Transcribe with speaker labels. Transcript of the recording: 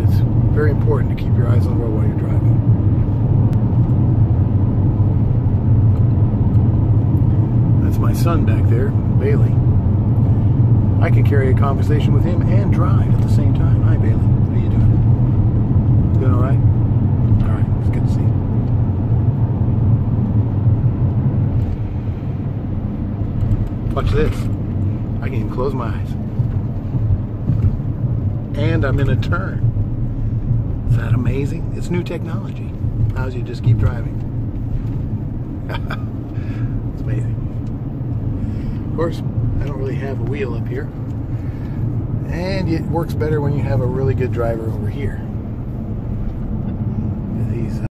Speaker 1: very important to keep your eyes on the road while you're driving. That's my son back there, Bailey. I can carry a conversation with him and drive at the same time. Hi, Bailey. How you doing? Doing all right? All right. It's good to see you. Watch this. I can even close my eyes. And I'm in a turn. Is that amazing? It's new technology. Allows you just keep driving. it's amazing. Of course, I don't really have a wheel up here. And it works better when you have a really good driver over here.